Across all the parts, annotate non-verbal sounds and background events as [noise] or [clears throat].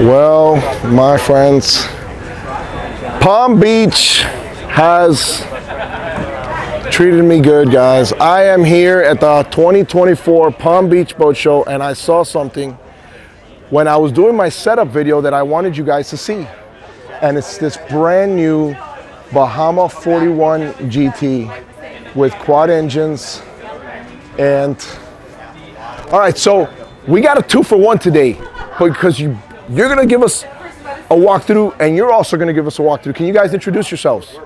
Well, my friends, Palm Beach has treated me good, guys. I am here at the 2024 Palm Beach Boat Show and I saw something when I was doing my setup video that I wanted you guys to see. And it's this brand new Bahama 41 GT with quad engines. And all right, so we got a two for one today because you you're gonna give us a walkthrough and you're also gonna give us a walkthrough. Can you guys introduce yourselves?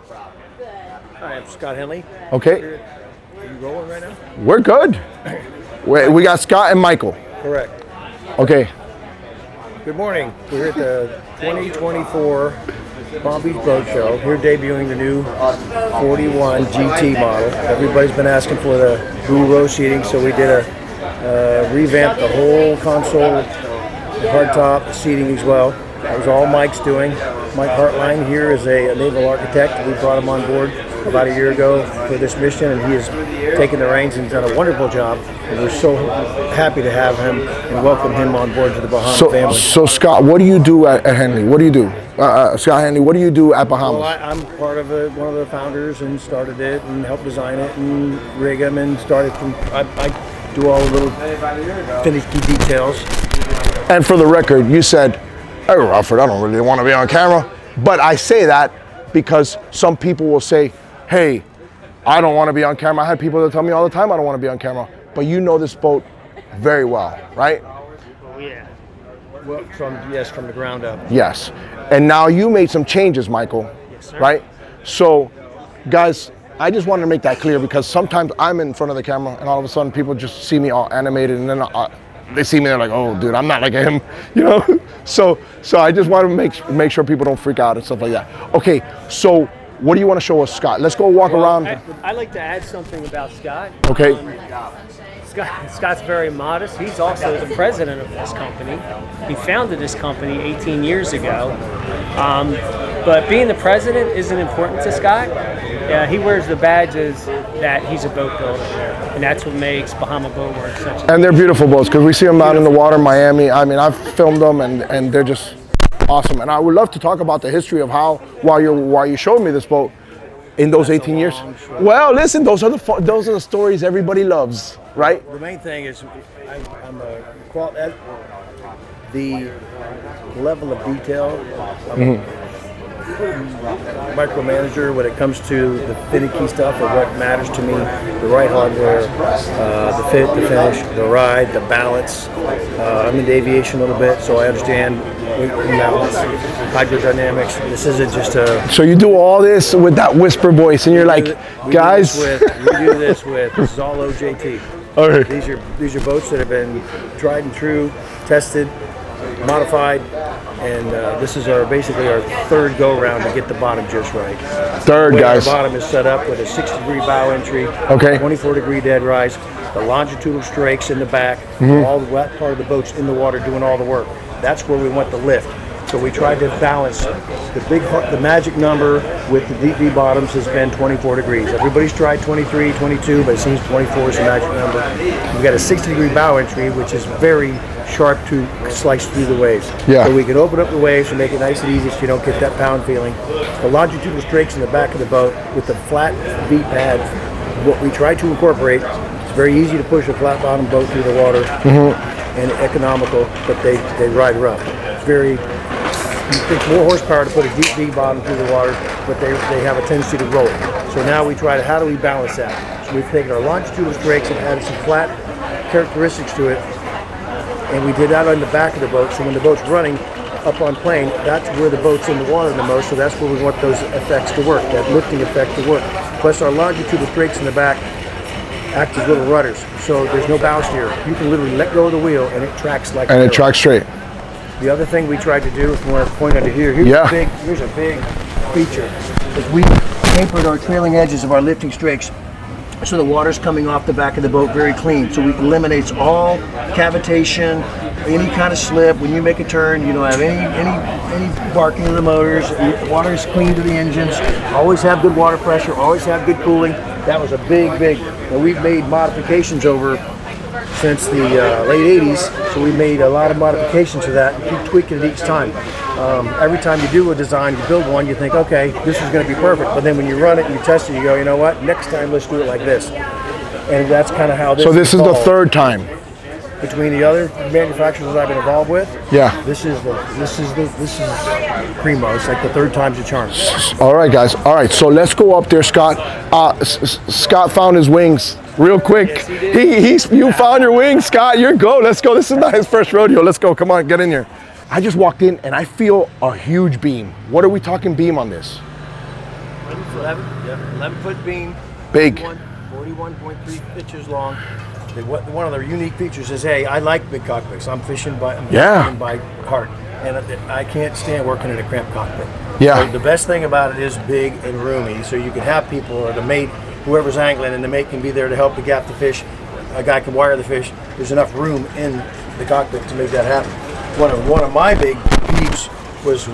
Hi, I'm Scott Henley. Okay, Are you rolling right now? we're good. [clears throat] We, we got Scott and Michael. Correct. Okay, Good morning. We're at the 2024 Palm Beach Boat Show. We're debuting the new 41 GT model. Everybody's been asking for the dual row seating, so we did a uh, revamp the whole console, hardtop seating as well. That was all Mike's doing. Mike Hartline here is a, naval architect. We brought him on board about a year ago for this mission, and he has taken the reins and done a wonderful job. And we're so happy to have him and welcome him on board to the Bahamas so family. so Scott, what do you do at, at Henley? What do you do, uh, uh, Scott Henley? What do you do at Bahamas? Well, I, I'm part of a, one of the founders and started it and helped design it and rig them and started from. I, I do all the little finicky details. And for the record, you said, "Hey, Alfred, I don't really want to be on camera," but I say that because some people will say, "Hey, I don't want to be on camera." I had people that tell me all the time, "I don't want to be on camera," but you know this boat very well, right? Oh, yeah. Well, from yes, from the ground up. Yes. And now you made some changes, Michael. Yes, sir. Right? So, guys, I just wanted to make that clear because sometimes I'm in front of the camera and all of a sudden people just see me all animated and then I, they see me they're like, "Oh, dude, I'm not like him," [laughs] you know. So, so I just want to make make sure people don't freak out and stuff like that. Okay, so what do you want to show us, Scott? Let's go walk around. I, I'd like to add something about Scott. Okay. Um, Scott, Scott's very modest. He's also the president of this company. He founded this company 18 years ago. Um, but being the president isn't important to Scott. Uh, he wears the badges that he's a boat builder, and that's what makes Bahama Boat Works such a And they're beautiful boats because we see them out in the water in Miami. I mean, I've filmed them and, and they're just awesome. And I would love to talk about the history of how while you're while you showed me this boat in those 18 years. Well, listen, those are the those are the stories everybody loves, right? The main thing is, I'm, I'm a qual- the level of detail. I'm a micromanager when it comes to the finicky stuff of what matters to me the right hardware uh, the fit the finish the ride the balance uh, i'm into aviation a little bit so i understand weight balance hydrodynamics this isn't just a So you do all this with that whisper voice, and you're like, we guys. do this with, we do this with [laughs] this GT. all right. these are these are boats that have been tried and true, tested, modified, and uh, this is our basically our third go round to get the bottom just right. Third, The way guys. Our bottom is set up with a 60 degree bow entry, Okay. 24 degree dead rise, the longitudinal strakes in the back, Mm-hmm. all the wet part of the boat's in the water doing all the work. That's where we want the lift. So we tried to balance the big, the magic number with the deep V bottoms has been 24 degrees. Everybody's tried 23, 22, but it seems 24 is the magic number. We've got a 60 degree bow entry, which is very sharp to slice through the waves. Yeah. So we can open up the waves and make it nice and easy so you don't get that pound feeling. The longitudinal strakes in the back of the boat with the flat V pad, what we try to incorporate, it's very easy to push a flat bottom boat through the water mm-hmm. and economical, but they, they ride rough. It's very, you think more horsepower to put a deep V bottom through the water, but they, they have a tendency to roll. So now we try to, how do we balance that? So we've taken our longitudinal strakes and added some flat characteristics to it, and we did that on the back of the boat. So when the boat's running up on plane, that's where the boat's in the water the most. So that's where we want those effects to work, that lifting effect to work. Plus our longitudinal strakes in the back act as little rudders. So there's no bow steer. You can literally let go of the wheel and it tracks like And it tracks straight. The other thing we tried to do, if you want to point under here, here's Yeah. a big, here's a big feature. Is we tapered our trailing edges of our lifting strakes so the water's coming off the back of the boat very clean. So it eliminates all cavitation, any kind of slip. When you make a turn, you don't have any any any barking of the motors. The water is clean to the engines. Always have good water pressure. Always have good cooling. That was a big, big. And we've made modifications over since the uh, late 80s. So we made a lot of modifications to that and keep tweaking it each time. Um, every time you do a design, you build one, you think, okay, this is going to be perfect. But then when you run it and you test it, you go, you know what? Next time, let's do it like this. And that's kind of how this. So this is the third time. between the other manufacturers that I've been involved with. Yeah. This is the this is the this is primo. It's like the third time's a charm. All right, guys. All right, so let's go up there, Scott. Uh, S- S- Scott found his wings real quick. he did. he he's you found your wings, Scott. You're go. Let's go. This is not his first rodeo. Let's go. Come on, get in here. I just walked in and I feel a huge beam. What are we talking beam on this? 11, yeah, 11 foot beam. Big. 41.3 inches long. What, one of their unique features is, hey, I like big cockpits. I'm fishing by I'm Yeah. fishing by heart, and I I can't stand working in a cramped cockpit. Yeah. So the best thing about it is big and roomy, so you can have people or the mate, whoever's angling, and the mate can be there to help to gap the fish. A guy can wire the fish. There's enough room in the cockpit to make that happen. One of one of my big peeves was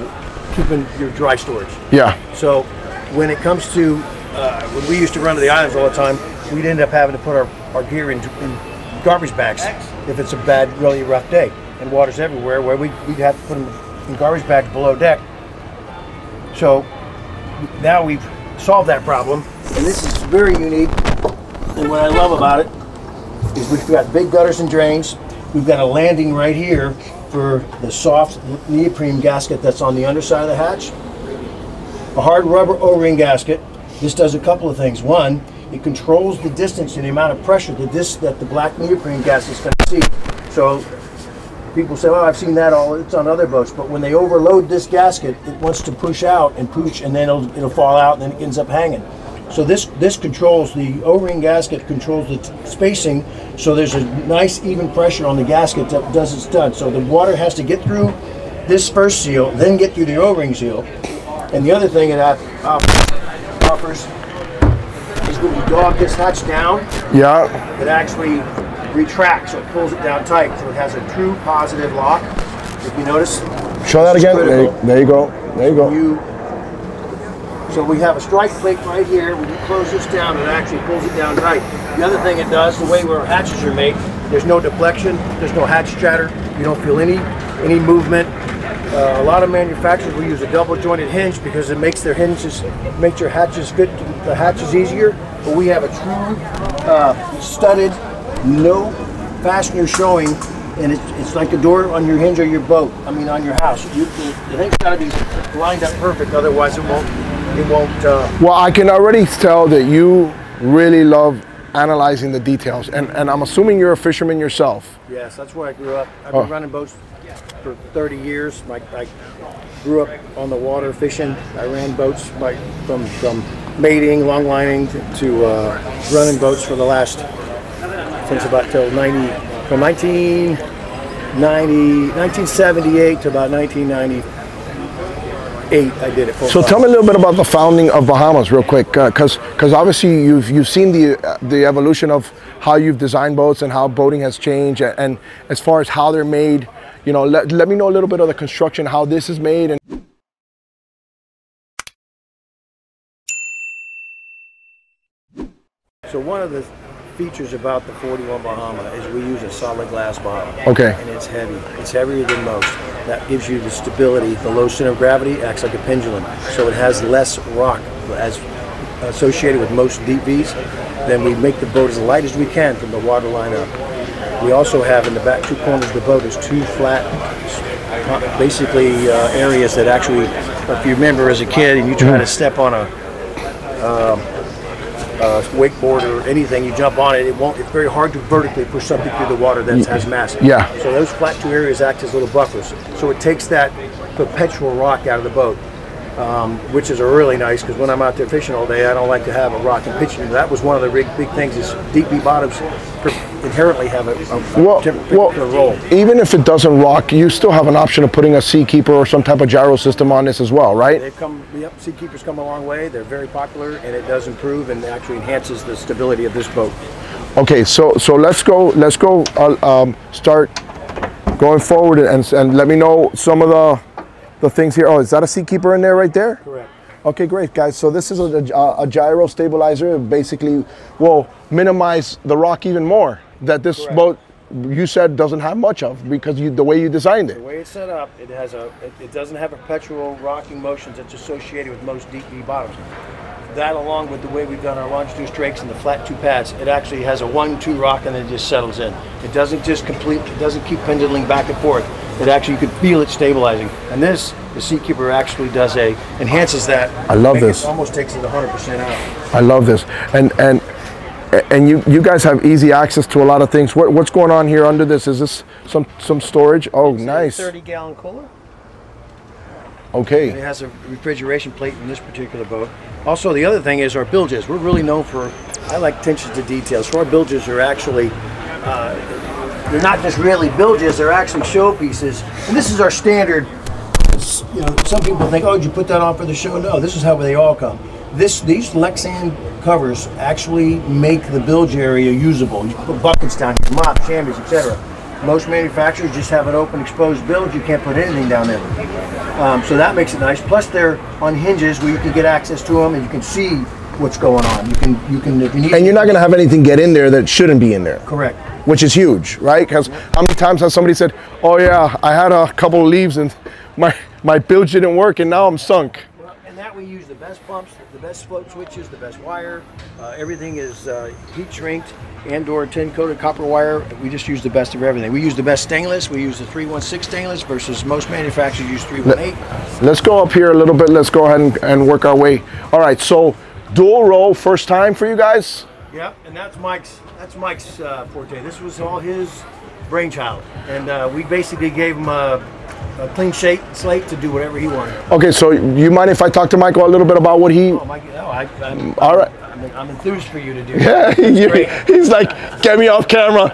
keeping your dry storage. Yeah. So when it comes to uh, when we used to run to the islands all the time, we'd end up having to put our, our gear in, in garbage bags if it's a bad, really rough day and water's everywhere. Where we we'd have to put them in garbage bags below deck. So now we've solved that problem, and this is very unique. And what I love about it is we've got big gutters and drains. We've got a landing right here for the soft neoprene gasket that's on the underside of the hatch a hard rubber O-ring gasket. This does a couple of things. One, it controls the distance and the amount of pressure that this that the black neoprene gasket is going to see. So people say, "Oh, I've seen that all. It's on other boats." But when they overload this gasket, it wants to push out and push, and then it'll, it'll fall out, and then it ends up hanging. So this this controls the O-ring gasket controls the spacing. So there's a nice even pressure on the gasket that does its done. So the water has to get through this first seal, then get through the O-ring seal. And the other thing off- offers is when the dog gets hatched down, Yeah. it actually retracts, so it pulls it down tight, so it has a true positive lock. If you notice, Show that again. There, there you go. There you go. you. So we have a strike plate right here. When you close this down, it actually pulls it down tight. The other thing it does, the way where hatches are made, there's no deflection, there's no hatch chatter. You don't feel any any movement. Uh, a lot of manufacturers will use a double jointed hinge because it makes their hinges, makes your hatches fit the hatches easier. But we have a true uh, studded, no fastener showing, and it's, it's like a door on your hinge or your boat. I mean, on your house. You, the, the thing's got to be lined up perfect, otherwise it won't. It won't. Uh, Well, I can already tell that you really love analyzing the details, and and I'm assuming you're a fisherman yourself. yes, that's where I grew up. I've been Oh. running boats for 30 years. My, I grew up on the water fishing. I ran boats by, from from mating, long lining to, to uh, running boats for the last since about till 90 from 1990 1978 to about 1998. I did it So tell me a little bit about the founding of Bahamas, real quick, because because obviously you've you've seen the uh, the evolution of how you've designed boats and how boating has changed, and, and as far as how they're made, you know, let, let me know a little bit of the construction, how this is made, and So one of the features about the 41 Bahama is we use a solid glass bottom. Okay. And it's heavy. It's heavier than most. That gives you the stability. The low center of gravity acts like a pendulum, so it has less rock as associated with most deep V's. Then we make the boat as light as we can from the water line up. We also have in the back two corners of the boat is two flat, basically uh, areas that actually, if you remember as a kid and you try to step on a uh, Uh, wakeboard or anything, you jump on it, it won't. It's very hard to vertically push something through the water that has mass. Yeah. So those flat two areas act as little buffers. So it takes that perpetual rock out of the boat, um, which is really nice because when I'm out there fishing all day, I don't like to have a rock and pitching. That was one of the big big things. Is deep deep bottoms inherently have a, a well, particular well, role. even if it doesn't rock, you still have an option of putting a Seakeeper or some type of gyro system on this as well, right? They've come, yep, Seakeepers come a long way. They're very popular, and it does improve and actually enhances the stability of this boat. Okay, so so let's go. Let's go. Uh, um, start going forward and and let me know some of the the things here. Oh, is that a Seakeeper in there right there? Correct. Okay, great, guys. So this is a, a, a gyro stabilizer. It Basically, will minimize the rock even more that this Correct. boat you said doesn't have much of because you, the way you designed it. The way it's set up, it has a, it, it doesn't have perpetual rocking motions that's associated with most deep V bottoms. That, along with the way we've done our longitudinal strakes and the flat two pads, it actually has a one-two rock and then it just settles in. It doesn't just complete, it doesn't keep pendulating back and forth. It actually, you can feel it stabilizing. And this, the Seakeeper actually does a, enhances that. I love Make it- this. Almost takes it 100% out. I love this, and and and you you guys have easy access to a lot of things. What what's going on here under this? Is this some some storage? Oh, nice. 30 gallon cooler. Okay. It has a refrigeration plate in this particular boat. Also, the other thing is our bilges. We're really known for, I like attention to detail. So our bilges are actually, uh, they're not just really bilges, they're actually showpieces. And this is our standard, you know, some people think, oh, did you put that on for the show? No, this is how they all come. This, these Lexan covers actually make the bilge area usable. You can put buckets down here, mops, chamois, etc. Most manufacturers just have an open exposed bilge. You can't put anything down there. Um, so that makes it nice. Plus, they're on hinges where you can get access to them and you can see what's going on. You can, you can, if you need. And you're not going to have anything get in there that shouldn't be in there, correct. which is huge, right? Because how many times has somebody said, "Oh yeah, I had a couple of leaves and my my bilge didn't work and now I'm sunk." That we use the best pumps, the best float switches, the best wire. Uh, everything is uh, heat shrinked and or tin coated copper wire. We just use the best of everything. We use the best stainless. We use the 316 stainless versus most manufacturers use 318. Let's go up here a little bit. Let's go ahead and, and work our way. All right, so dual row, first time for you guys. Yep, and that's Mike's. That's Mike's uh, forte. This was all his brainchild, and uh, we basically gave him a, a clean slate, slate to do whatever he wanted. Okay, so you mind if I talk to Michael a little bit about what he? Oh, Mike, no, I, I'm, All right. I'm, I'm enthused for you to do. [laughs] Yeah, great. he's like, get me off camera.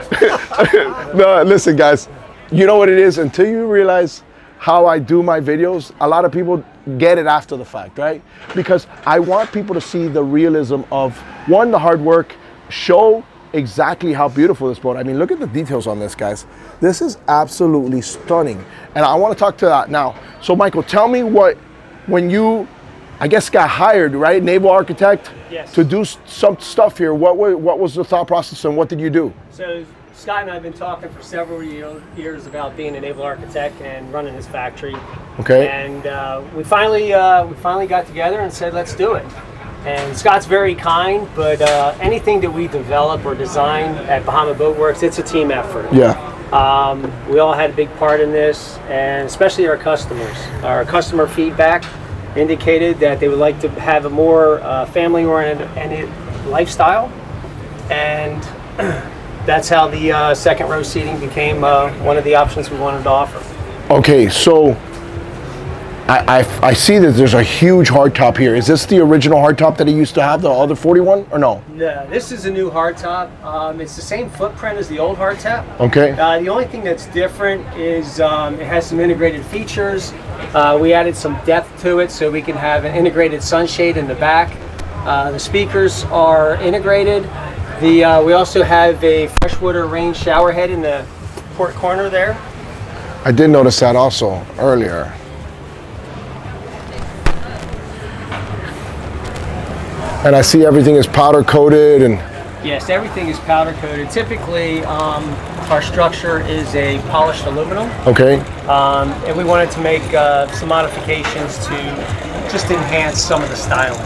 [laughs] no, listen, guys, you know what it is? Until you realize how I do my videos, a lot of people get it after the fact, right? Because I want people to see the realism of one, the hard work, show exactly how beautiful this boat. I mean, look at the details on this, guys. This is absolutely stunning. And I want to talk to that now. So, Michael, tell me what, when you, I guess, got hired, right, naval architect, Yes. to do some stuff here. What was, what was the thought process and what did you do? So Scott and I have been talking for several years about being a naval architect and running this factory. Okay. And uh, we finally uh, we finally got together and said let's do it. And Scott's very kind, but uh, anything that we develop or design at Bahama Boat Works, it's a team effort. Yeah. Um, we all had a big part in this, and especially our customers. Our customer feedback indicated that they would like to have a more uh, family-oriented lifestyle, and [clears throat] that's how the uh, second row seating became uh, one of the options we wanted to offer. Okay, so I, I, I see that there's a huge hardtop here. Is this the original hardtop that he used to have, the other 41, or no? No, this is a new hardtop. Um, it's the same footprint as the old hardtop. Okay. Uh, the only thing that's different is um, it has some integrated features. Uh, we added some depth to it so we can have an integrated sunshade in the back. Uh, the speakers are integrated. The uh, we also have a freshwater rain shower head in the port corner there. I did notice that also earlier. And I see everything is powder coated and Yes, everything is powder coated. Typically, um, our structure is a polished aluminum. okay. Um, and we wanted to make uh, some modifications to just enhance some of the styling.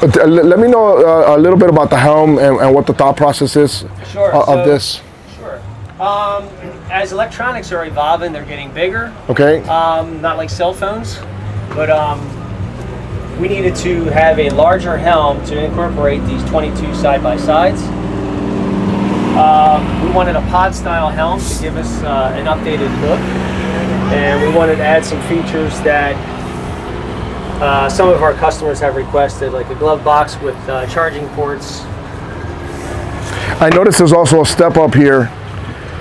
But uh, let me know uh, a little bit about the helm and, and what the thought process is Sure, o- of so- this. Sure. Um, as electronics are evolving, they're getting bigger. Okay. Um, not like cell phones, but um, we needed to have a larger helm to incorporate these 22 side by sides. Um, we wanted a pod style helm to give us uh, an updated look, and we wanted to add some features that uh, some of our customers have requested, like a glove box with uh, charging ports. I noticed there's also a step up here.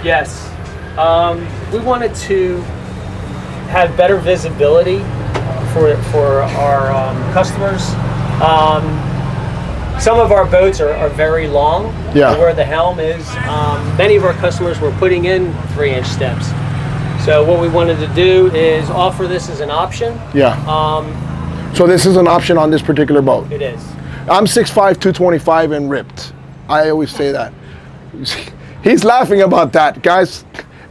Yes. Um, we wanted to have better visibility for, for our um, customers. Um, some of our boats are, are very long. Yeah. Where the helm is, um, many of our customers were putting in three inch steps. So what we wanted to do is offer this as an option. Yeah. Um, So this is an option on this particular boat. it is. I'm 6'5", 225 and ripped. I always say that. [laughs] He's laughing about that, guys.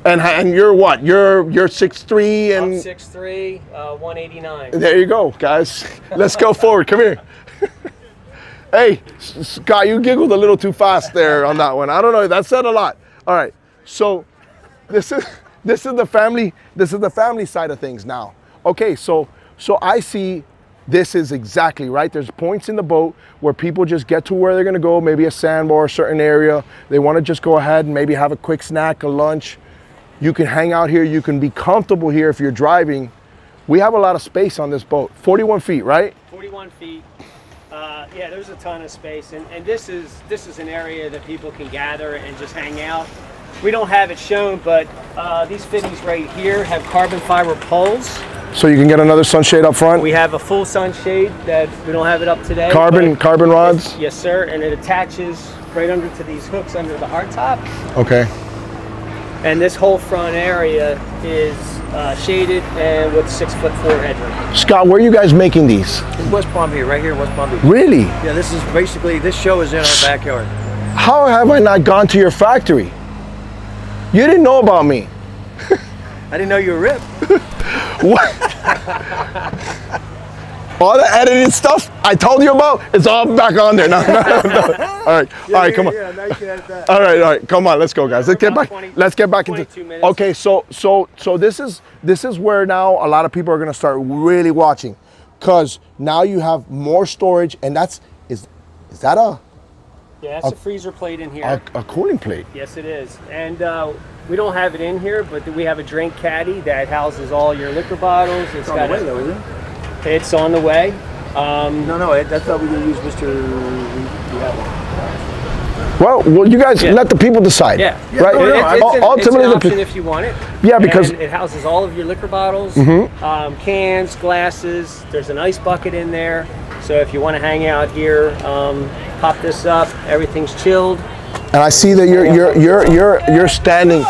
And and you're what? You're you're six three I'm and 6'3", uh, 189. there you go, guys. Let's go forward. Come here. [laughs] hey, Scott, you giggled a little too fast there on that one. I don't know. That said a lot. All right. So this is this is the family this is the family side of things now. Okay, so so I see this is exactly right. There's points in the boat where people just get to where they're gonna go, maybe a sandbar, a certain area. They want to just go ahead and maybe have a quick snack, a lunch. You can hang out here. You can be comfortable here if you're driving. We have a lot of space on this boat. 41 feet, right? 41 feet. Uh, yeah, there's a ton of space, and, and this is this is an area that people can gather and just hang out. We don't have it shown, but uh, these fittings right here have carbon fiber poles. So you can get another sunshade up front. We have a full sunshade that we don't have it up today. carbon carbon rods. Yes, sir, and it attaches right under to these hooks under the hardtop. Okay. And this whole front area is uh, shaded and with six foot four headroom. Scott, where are you guys making these? In West Palm Beach, right here in West Palm Beach. Really? Yeah, this is basically this show is in our backyard. How have I not gone to your factory? You didn't know about me. [laughs] I didn't know you were ripped. [laughs] What? [laughs] all the edited stuff I told you about, it's all back on there. No, no, no, [laughs] no. All right, all right, come on. Yeah, now you can edit that. All right, all right, come on, let's go, guys. Let's get back. 20 Let's get back into. 22 minutes. Okay, so so so this is this is where now a lot of people are gonna start really watching, cause now you have more storage, and that's is is that a Yeah, that's a freezer plate in here. a, a cooling plate? Yes, it is. And uh, we don't have it in here, but we have a drink caddy that houses all your liquor bottles. It's It's on got the way a- though, isn't it? It's on the way. Um, No, no, I I thought we were gonna use Mr. We, we have one. Well, well, you guys Yeah. let the people decide. yeah, right. no, no, It- I- it's, U- an, ultimately, it's an option pe- if you want it. Yeah, because- And it houses all of your liquor bottles, Mm-hmm. um, cans, glasses. There's an ice bucket in there. So if you want to hang out here, um, pop this up. Everything's chilled. and I see that you're you're you're you're you're standing.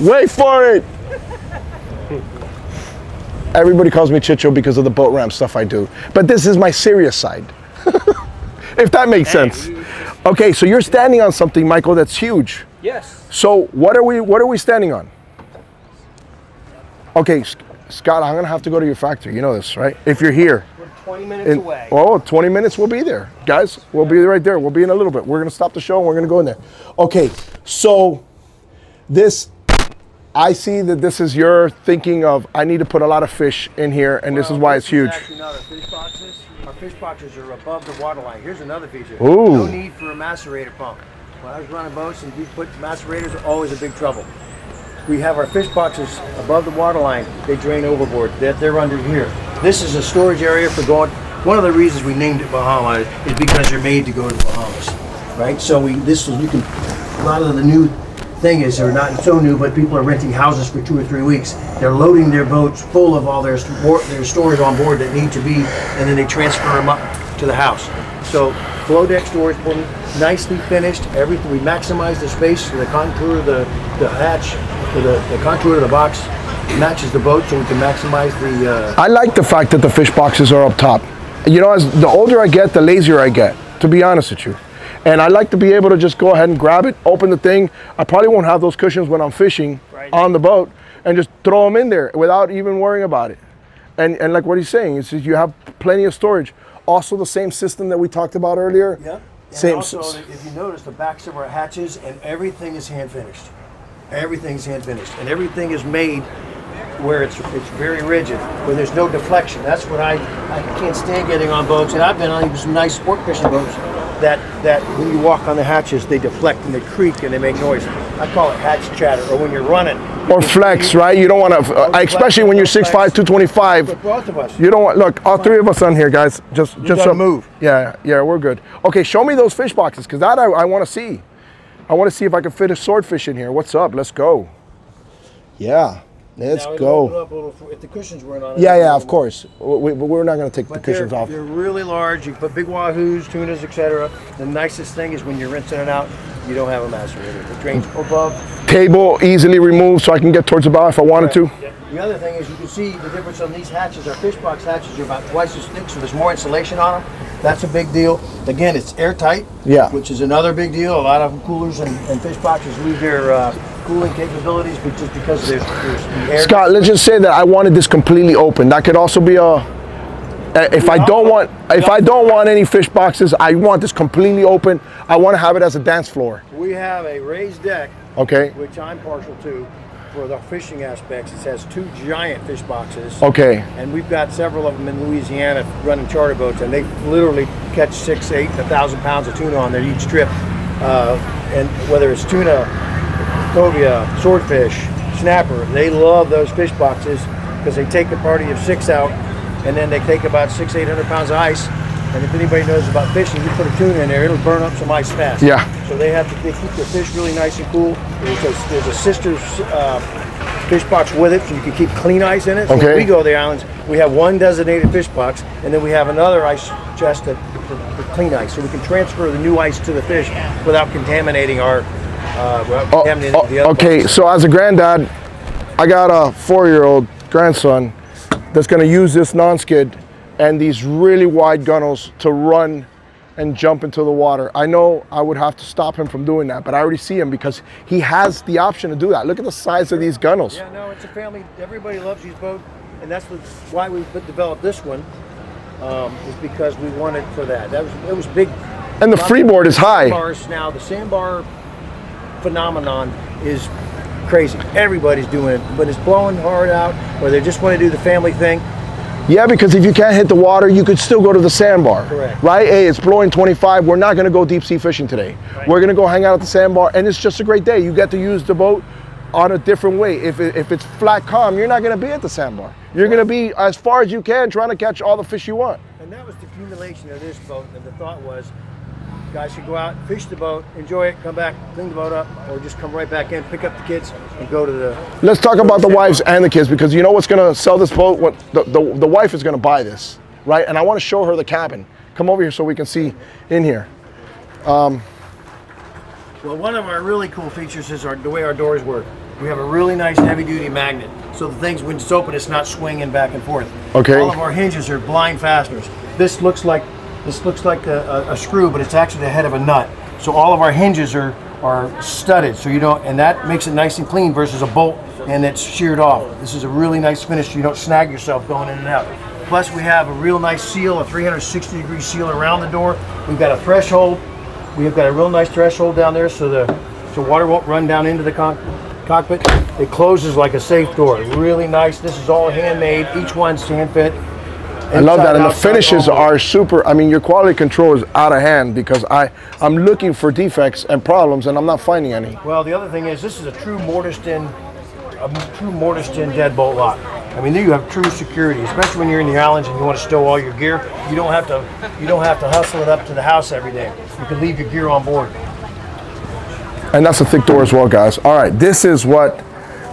Wait for it. Everybody calls me Chit Show because of the boat ramp stuff I do, but this is my serious side. [laughs] if that makes sense. Okay, so you're standing on something, Michael, that's huge. Yes. So what are we what are we standing on? Okay, Scott, I'm gonna have to go to your factory. You know this, right? If you're here. We're 20 minutes In, away. oh, 20 minutes, we'll be there. Guys, we'll be right there. We'll be in a little bit. We're going to stop the show and we're going to go in there. Okay, so this, I see that this is your thinking of, I need to put a lot of fish in here, and this is why it's huge. Actually, not our fish boxes. Our fish boxes are above the water line. Here's another feature. Ooh. No need for a macerator pump. When I was running boats and we put macerators are always a big trouble. We have our fish boxes above the water line. They drain overboard. They're, they're under here. This is a storage area for going. One of the reasons we named it Bahama is because you're made to go to the Bahamas, right? So we this is you can. A lot of the new thing is they're not so new, but people are renting houses for two or three weeks. They're loading their boats full of all their their stores on board that need to be, and then they transfer them up to the house. So flow deck storage room, nicely finished. Everything we maximize the space, the contour of the the hatch, the, the contour of the box matches the boat, so we can maximize the. Uh, I like the fact that the fish boxes are up top. You know, as the older I get, the lazier I get, to be honest with you. And I like to be able to just go ahead and grab it, open the thing. I probably won't have those cushions when I'm fishing Right. on the boat and just throw them in there without even worrying about it. And, and like what he's saying, is you have plenty of storage. Also the same system that we talked about earlier. Yeah. And Same. also, s- if you notice, the backs of our hatches and everything is hand finished. Everything's hand finished, and everything is made where it's it's very rigid, where there's no deflection. That's what I I can't stand getting on boats, and I've been on even some nice sport fishing boats that that when you walk on the hatches, they deflect and they creak and they make noise. I call it hatch chatter, or when you're running. or flex, right? You don't want to, uh, especially when you're 6'5", 225. But both of us. You don't want, look, all three of us on here, guys. Just, just gotta so- move. Yeah, yeah, we're good. Okay, show me those fish boxes, because that I, I want to see. I want to see if I can fit a swordfish in here. What's up? Let's go. Yeah, let's Now, go. little- If the cushions weren't on. Yeah, yeah, of course. We, we- we're not going to take the But they're, cushions off. they're really large. You put big wahoos, tunas, etc. The nicest thing is when you're rinsing it out, you don't have a macerator. It drains above. Table easily removed so I can get towards the bow if I wanted to. Yep, The other thing is you can see the difference on these hatches. Our fish box hatches are about twice as thick, so there's more insulation on them. That's a big deal. Again, it's airtight, Yeah. which is another big deal. A lot of coolers and, and fish boxes lose their uh, cooling capabilities, but just because there's, there's the air. Scott, let's just say that I wanted this completely open. That could also be a. If I don't want, if I don't want any fish boxes, I want this completely open. I want to have it as a dance floor. We have a raised deck, Okay. which I'm partial to, for the fishing aspects. It has two giant fish boxes. Okay. And we've got several of them in Louisiana running charter boats, and they literally catch six, eight, a thousand pounds of tuna on there each trip. Uh, and whether it's tuna, cobia, swordfish, snapper, they love those fish boxes because they take a party of six out, and then they take about six, eight hundred pounds of ice. And if anybody knows about fishing, you put a tuna in there, it'll burn up some ice fast. Yeah. So they have to they keep their fish really nice and cool. There's a, there's a sister uh, fish box with it, so you can keep clean ice in it. So Okay. when we go to the islands, we have one designated fish box, and then we have another ice chest for, for clean ice, so we can transfer the new ice to the fish without contaminating our. Uh, without Oh, oh, okay, so as a granddad, I got a four-year-old grandson that's going to use this non-skid and these really wide gunnels to run and jump into the water. I know I would have to stop him from doing that, but I already see him because he has the option to do that. Look at the size of these gunnels. Yeah, no, it's a family. Everybody loves these boats, and that's why we developed this one. Um, is because we wanted for that. That was it was big. And the freeboard is high. Sandbars now, the sandbar phenomenon is crazy. Everybody's doing it, but it's blowing hard out, or they just want to do the family thing. Yeah, because if you can't hit the water, you could still go to the sandbar. Correct. Right? Hey, it's blowing 25. We're not going to go deep sea fishing today. Right. We're going to go hang out at the sandbar, and it's just a great day. You get to use the boat on a different way. If, it, if it's flat calm, you're not going to be at the sandbar. You're going to be as far as you can trying to catch all the fish you want. And that was the accumulation of this boat. And the thought was, guys should go out, fish the boat, enjoy it, come back, clean the boat up, or just come right back in, pick up the kids, and go to the. Let's talk about the sandbar. wives and the kids because you know what's going to sell this boat? What the, the, the wife is going to buy this, right? And I want to show her the cabin. Come over here so we can see in here. Um, well, one of our really cool features is our, the way our doors work. We have a really nice heavy-duty magnet, so the things when it's open, it's not swinging back and forth. Okay. All of our hinges are blind fasteners. This looks like this looks like a, a, a screw, but it's actually the head of a nut. So all of our hinges are are studded, so you don't, and that makes it nice and clean versus a bolt and it's sheared off. This is a really nice finish. So you don't snag yourself going in and out. Plus, we have a real nice seal, a 360 degree seal around the door. We've got a threshold we have got a real nice threshold down there so the so water won't run down into the con- cockpit. It closes like a safe door. Really nice. This is all handmade. Each one's hand fit. I love that, and the finishes are super. I mean, your quality control is out of hand because I I'm looking for defects and problems, and I'm not finding any. Well, the other thing is this is a true mortise-tin, a true mortise-tin deadbolt lock. I mean, you have true security, especially when you're in the islands and you want to stow all your gear. You don't have to you don't have to hustle it up to the house every day. You can leave your gear on board. And that's a thick door as well, guys. All right, this is what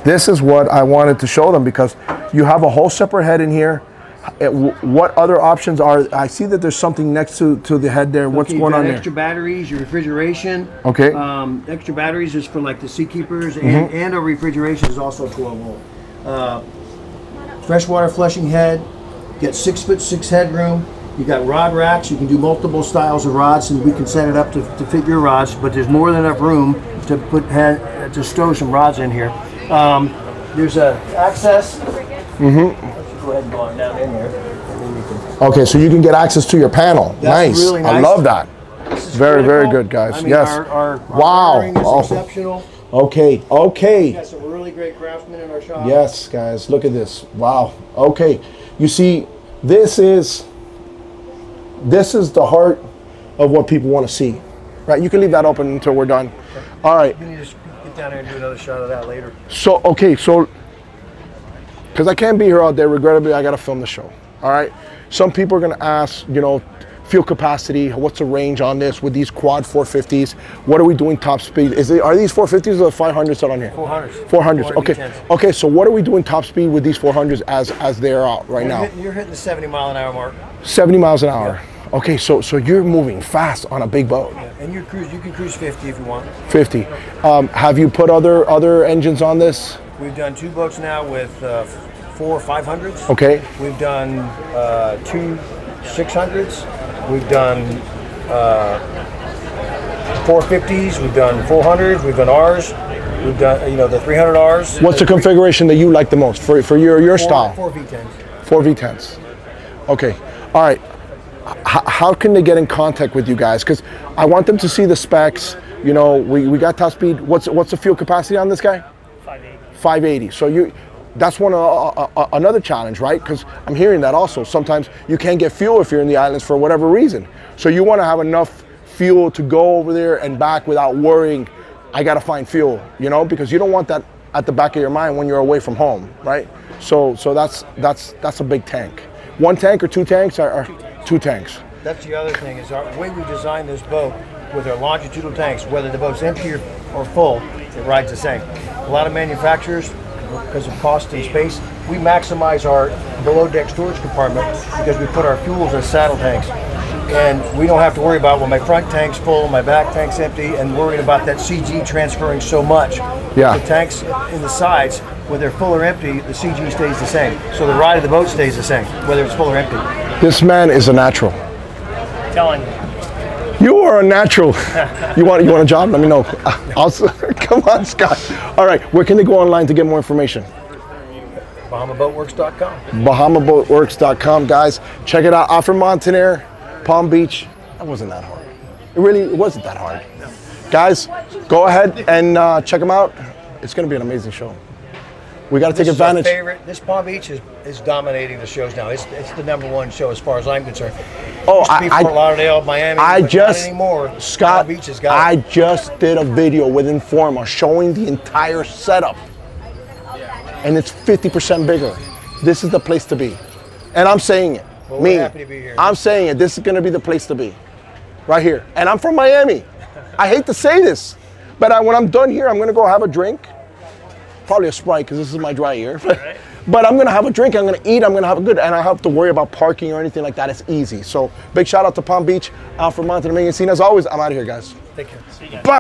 this is what I wanted to show them because you have a whole separate head in here. Uh, What other options are? I see that there's something next to, to the head there. What's Okay, going on got there? Extra batteries, your refrigeration. Okay. Um, extra batteries is for like the seakeepers, Mm-hmm. and, and our refrigeration is also 12 volt. Uh, freshwater flushing head. Get six foot six headroom. You got rod racks. You can do multiple styles of rods, and we can set it up to, to fit your rods. But there's more than enough room to put head, to stow some rods in here. Um, there's a access. Mm-hmm. Go ahead and go on down in there. and then you can- Okay, so you can get access to your panel. That's nice. really I love that. This is Very, very good, guys. I mean, Yes. Our, our, our Wow. wiring is Oh. exceptional. Okay, okay. We got some really great craftsmen in our shop. Yes, guys, look at this. Wow. Okay. You see, this is this is the heart of what people want to see. Right? You can leave that open until we're done. All right. We need to just get down there and do another shot of that later. So okay, so because I can't be here all day, regrettably, I got to film the show. All right. Some people are going to ask, you know, fuel capacity. What's the range on this with these quad 450s? What are we doing top speed? Is it are these 450s or the 500s that on here? 400s. 400s. Okay. 410s. Okay. So what are we doing top speed with these 400s as as they're out right You're now? hitting, you're hitting the 70 mile an hour mark. 70 miles an hour. Okay. So so you're moving fast on a big boat. And you cruise, you can cruise 50 if you want. 50. Um, have you put other other engines on this? We've done two boats now with uh, four 500s. Okay. We've done uh, two 600s. We've done uh, 450s. We've done 400s. We've done Rs. We've done you know the 300 Rs. What's the configuration that you like the most for, for your, your style? Four V10s. Four V10s. Okay. All right. H- how can they get in contact with you guys? Because I want them to see the specs. You know, we, we got top speed. What's what's the fuel capacity on this guy? 580. 580. So you, that's one uh, uh, uh, another challenge, right? Because I'm hearing that also. Sometimes you can't get fuel if you're in the islands for whatever reason. So you want to have enough fuel to go over there and back without worrying. I got to find fuel, you know, because you don't want that at the back of your mind when you're away from home, right? So so that's that's that's a big tank. One tank or two tanks are, or two tanks. That's the other thing is our way we designed this boat with our longitudinal tanks, whether the boat's empty or full, it rides the same. A lot of manufacturers, because of cost and space, we maximize our below deck storage compartment because we put our fuels as saddle tanks. And we don't have to worry about when my front tank's full, my back tank's empty, and worrying about that CG transferring so much. Yeah. The tanks in the sides, whether they're full or empty, the CG stays the same. So the ride of the boat stays the same, whether it's full or empty. This man is a natural. Telling you. You are a natural. [laughs] you want you want a job? Let me know. [laughs] I'll, [laughs] come on, Scott. All right, where can they go online to get more information? BahamaBoatWorks.com. BahamaBoatWorks.com, guys. Check it out. Alfred Montaner, Palm Beach. That wasn't that hard. It really it wasn't that hard. Guys, go ahead and uh, check them out. It's going to be an amazing show. We got to take advantage. favorite. This Palm Beach is, is dominating the shows now. It's, it's the number one show as far as I'm concerned. Oh, Used to be I- I- Lauderdale, Miami. I just anymore. Scott. Palm Beach has got I just did a video with Informa showing the entire setup, and it's 50% bigger. This is the place to be, and I'm saying it. Well, Me, we're happy to be here. I'm saying it. This is going to be the place to be, right here. And I'm from Miami. [laughs] I hate to say this, but I, when I'm done here, I'm going to go have a drink, probably a sprite because this is my dry year. [laughs] But I'm gonna have a drink. I'm gonna eat. I'm gonna have a good, and I don't have to worry about parking or anything like that. It's easy. So big shout out to Palm Beach, Alfred Monte, Dominican Scene. As always, I'm out of here, guys. Take care. Bye.